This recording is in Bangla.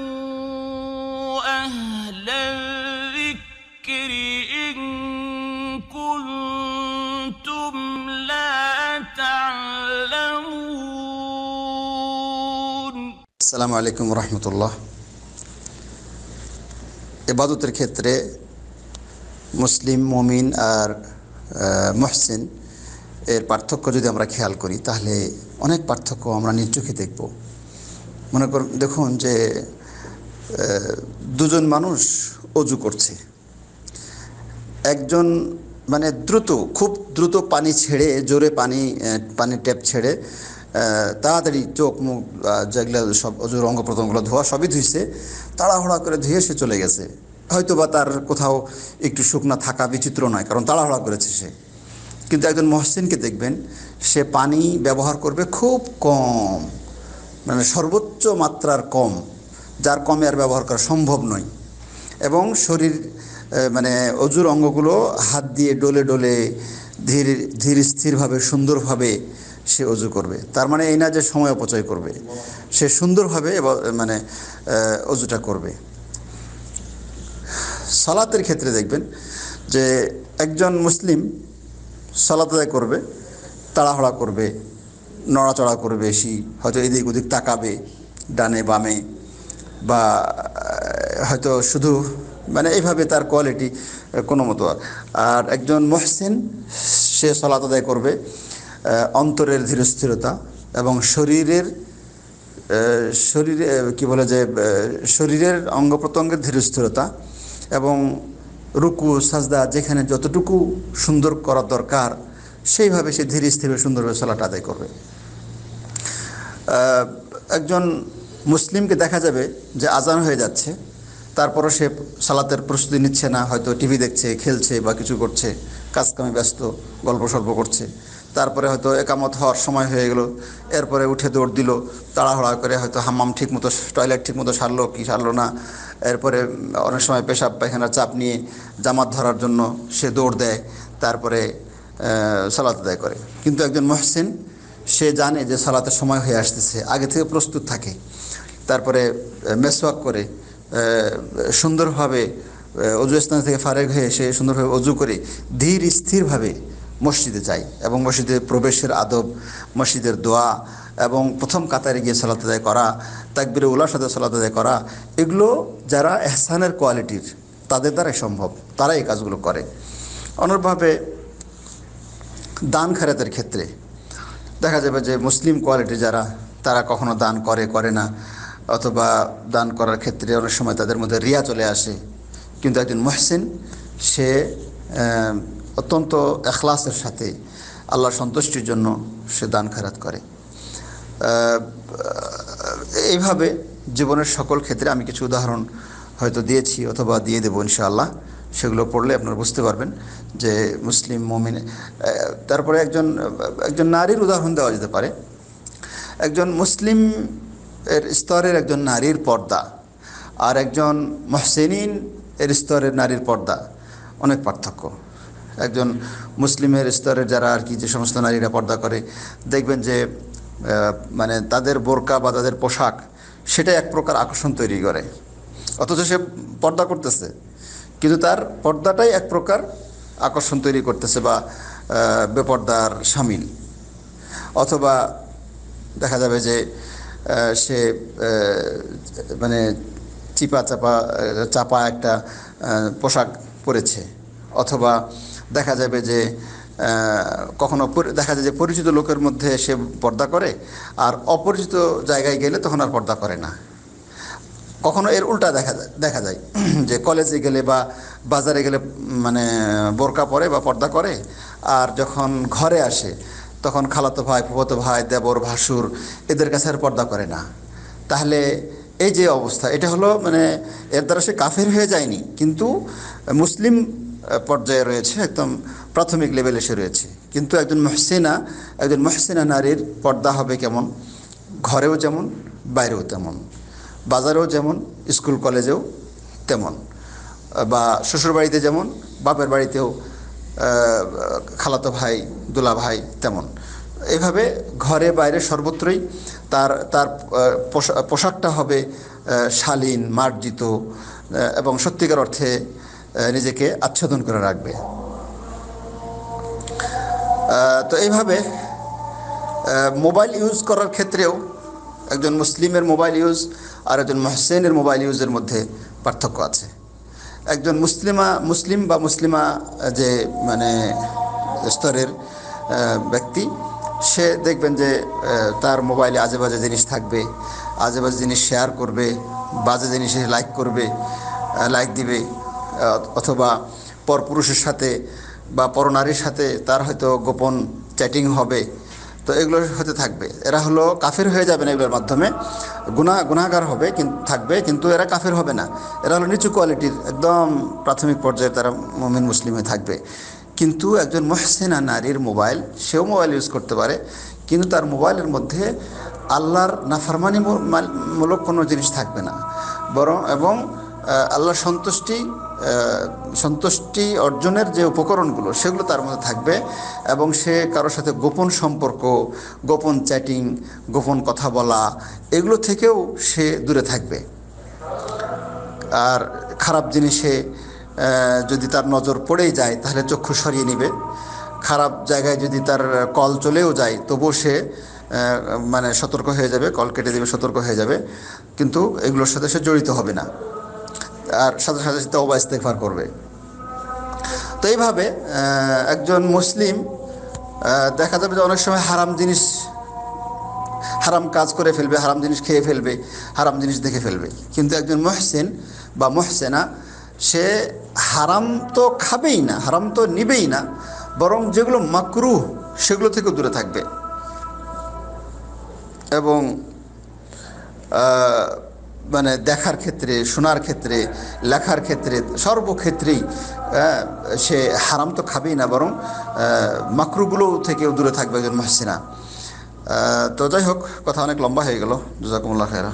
فاسألوا أهل الذكر إن كنتم لا تعلمون আসসালামু আলাইকুম রহমতুল্লাহ এবাদতের ক্ষেত্রে মুসলিম মমিন আর আহ, মুহসিন এর পার্থক্য যদি আমরা খেয়াল করি তাহলে অনেক পার্থক্য আমরা নিজ চোখে দেখব মনে কর দেখুন যে দুজন মানুষ অজু করছে। একজন মানে দ্রুত, খুব দ্রুত পানি ছেড়ে, জোরে পানি পানির ট্যাপ ছেড়ে তাড়াতাড়ি চোখ, মুখ যেগুলো সব অজুর অঙ্গ প্রত্যঙ্গগুলো ধোয়া সবই ধুইছে। তাড়াহুড়া করে ধুয়ে সে চলে গেছে। হয়তো বা তার কোথাও একটু শুকনা থাকা বিচিত্র নয়, কারণ তাড়াহুড়া করেছে সে। কিন্তু একজন মহসিনকে দেখবেন, সে পানি ব্যবহার করবে খুব কম। মানে সর্বোচ্চ মাত্রার কম, যার কমে আর ব্যবহার করা সম্ভব নয়। এবং শরীর মানে অজুর অঙ্গগুলো হাত দিয়ে ডলে ডলে ধীর ধীর স্থিরভাবে, সুন্দরভাবে সে অজু করবে। তার মানে এই না যে সময় অপচয় করবে, সে সুন্দরভাবে মানে অজুটা করবে। সালাতের ক্ষেত্রে দেখবেন যে একজন মুসলিম সালাত করবে, তাড়াহড়া করবে নড়াচড়া করবে বেশি, হয়তো এদিক ওদিক তাকাবে ডানে বামে বা, হয়তো শুধু মানে এইভাবে তার কোয়ালিটি কোনো মতো আর। একজন মহসিন, সে সলাত আদায় করবে অন্তরের ধীরস্থিরতা এবং শরীরের শরীরে, কি বলে যে শরীরের অঙ্গ প্রত্যঙ্গের ধীরস্থিরতা এবং রুকু, সাজদা যেখানে যতটুকু সুন্দর করা দরকার, সেইভাবে সে ধীরে স্থিরভাবে সুন্দরভাবে সালাটা আদায় করবে। একজন মুসলিমকে দেখা যাবে যে আজান হয়ে যাচ্ছে, তারপরও সে সালাতের প্রস্তুতি নিচ্ছে না, হয়তো টিভি দেখছে, খেলছে বা কিছু করছে, কাজকামে ব্যস্ত, গল্প সল্প করছে। তারপরে হয়তো একামত হওয়ার সময় হয়ে গেল, এরপরে উঠে দৌড় দিল, তাড়াহুড়া করে হয়তো হাম্মাম ঠিক মতো টয়লেট ঠিক মতো সারলো কি সারলো না, এরপরে অনেক সময় পেশাব পায়খানার চাপ নিয়ে জামাত ধরার জন্য সে দৌড় দেয়, তারপরে সালাত আদায় করে। কিন্তু একজন মহসিন সে জানে যে সালাতের সময় হয়ে আসতেছে, আগে থেকে প্রস্তুত থাকে। তারপরে মেসওয়াক করে সুন্দরভাবে অজু স্থান থেকে ফারেক হয়ে সে সুন্দরভাবে অজু করে ধীর স্থিরভাবে মসজিদে যায় এবং মসজিদে প্রবেশের আদব, মসজিদের দোয়া এবং প্রথম কাতারে গিয়ে সালাত আদায় করা, তাকবিরে উলার সাথে সালাত আদায় করা, এগুলো যারা এহসানের কোয়ালিটির, তাদের দ্বারাই সম্ভব তারা এই কাজগুলো করে। অনুরূপভাবে দান খারাতের ক্ষেত্রে দেখা যাবে যে মুসলিম কোয়ালিটি যারা, তারা কখনো দান করে করে না, অথবা দান করার ক্ষেত্রে অনেক সময় তাদের মধ্যে রিয়া চলে আসে। কিন্তু একজন মহসিন, সে অত্যন্ত এখলাসের সাথে আল্লাহর সন্তুষ্টির জন্য সে দান খারাত করে। এইভাবে জীবনের সকল ক্ষেত্রে আমি কিছু উদাহরণ হয়তো দিয়েছি অথবা দিয়ে দেবো ইনশাআল্লাহ। সেগুলো পড়লে আপনারা বুঝতে পারবেন যে মুসলিম মমিন তারপরে একজন একজন নারীর উদাহরণ দেওয়া যেতে পারে। একজন মুসলিম এর স্তরের একজন নারীর পর্দা আর একজন মহসেনিন এর স্তরের নারীর পর্দা, অনেক পার্থক্য। একজন মুসলিমের স্তরের যারা আর কি যে সমস্ত নারীরা পর্দা করে, দেখবেন যে মানে তাদের বোরকা বা তাদের পোশাক সেটা এক প্রকার আকর্ষণ তৈরি করে। অথচ সে পর্দা করতেছে। কিন্তু তার পর্দাটাই এক প্রকার আকর্ষণ তৈরি করতেছে বা বেপর্দার সামিল। অথবা দেখা যাবে যে সে মানে চিপা চাপা চাপা একটা পোশাক পরেছে। অথবা দেখা যাবে যে কখনো দেখা যায় যে পরিচিত লোকের মধ্যে সে পর্দা করে, আর অপরিচিত জায়গায় গেলে তখন আর পর্দা করে না। কখনো এর উল্টা দেখা যায় দেখা যায়। যে কলেজে গেলে বা বাজারে গেলে মানে বোরকা পরে বা পর্দা করে, আর যখন ঘরে আসে, তখন খালাতো ভাই, ফুফাতো ভাই, দেবর, ভাসুর এদের কাছে আর পর্দা করে না। তাহলে এই যে অবস্থা, এটা হলো মানে এর দ্বারা সে কাফের হয়ে যায়নি, কিন্তু মুসলিম পর্যায়ে রয়েছে, একদম প্রাথমিক লেভেলে সে রয়েছে। কিন্তু একজন মহসিনা একজন মহসিনা নারীর পর্দা হবে কেমন? ঘরেও যেমন, বাইরেও তেমন। বাজারেও যেমন, স্কুল কলেজেও তেমন, বা শ্বশুরবাড়িতে যেমন, বাপের বাড়িতেও খালাতো ভাই, দুলা ভাই তেমন। এভাবে ঘরে বাইরে সর্বত্রই তার তার পোশাকটা হবে শালীন, মার্জিত এবং সত্যিকার অর্থে নিজেকে আচ্ছাদন করে রাখবে। তো এইভাবে মোবাইল ইউজ করার ক্ষেত্রেও একজন মুসলিমের মোবাইল ইউজ আর একজন মহসেনের মোবাইল ইউজের মধ্যে পার্থক্য আছে। একজন মুসলিমা, মুসলিম বা মুসলিমা যে মানে স্তরের ব্যক্তি, সে দেখবেন যে তার মোবাইলে আজে বাজে জিনিস থাকবে আজে বাজে জিনিস শেয়ার করবে, বাজে জিনিসে লাইক করবে লাইক দিবে অথবা পরপুরুষের সাথে বা পরনারীর সাথে তার হয়তো গোপন চ্যাটিং হবে তো এগুলো হতে থাকবে। এরা হলো কাফের হয়ে যাবে না এগুলোর মাধ্যমে। গুণা গুণাগার হবে কিন্তু থাকবে, কিন্তু এরা কাফের হবে না। এরা হলো নিচু কোয়ালিটির, একদম প্রাথমিক পর্যায়ে তারা মমিন, মুসলিমে থাকবে। কিন্তু একজন মহসেনা নারীর মোবাইল, সেও মোবাইল ইউজ করতে পারে। কিন্তু তার মোবাইলের মধ্যে আল্লাহর নাফারমানি মূলক কোনো জিনিস থাকবে না। বরং, এবং আহ, আল্লাহর সন্তুষ্টি সন্তুষ্টি অর্জনের যে উপকরণগুলো সেগুলো তার মধ্যে থাকবে এবং সে কারোর সাথে গোপন সম্পর্ক গোপন চ্যাটিং গোপন কথা বলা এগুলো থেকেও সে দূরে থাকবে। আর খারাপ জিনিসে যদি তার নজর পড়েই যায় তাহলে চক্ষু সরিয়ে নেবে। খারাপ জায়গায় যদি তার কল চলেও যায় তবুও সে মানে সতর্ক হয়ে যাবে কল কেটে দেবে সতর্ক হয়ে যাবে। কিন্তু এগুলোর সাথে সে জড়িত হবে না। আর সাথে সাথে সে তওবা ইস্তেগফার করবে। তো এইভাবে একজন মুসলিম দেখা যাবে যে অনেক সময় হারাম জিনিস, হারাম কাজ করে ফেলবে, হারাম জিনিস খেয়ে ফেলবে, হারাম জিনিস দেখে ফেলবে। কিন্তু একজন মহসেন বা মহসেনা, সে হারাম তো খাবেই না, হারাম তো নিবেই না, বরং যেগুলো মাকরুহ, সেগুলো থেকেও দূরে থাকবে। এবং মানে দেখার ক্ষেত্রে, শোনার ক্ষেত্রে, লেখার ক্ষেত্রে, সর্বক্ষেত্রেই সে হারাম তো খাবেই না, বরং মাকরুগুলো থেকেও দূরে থাকবে একজন মহসিনা। তো যাই হোক, কথা অনেক লম্বা হয়ে গেল। জুজাকুমুল্লাহ খেরা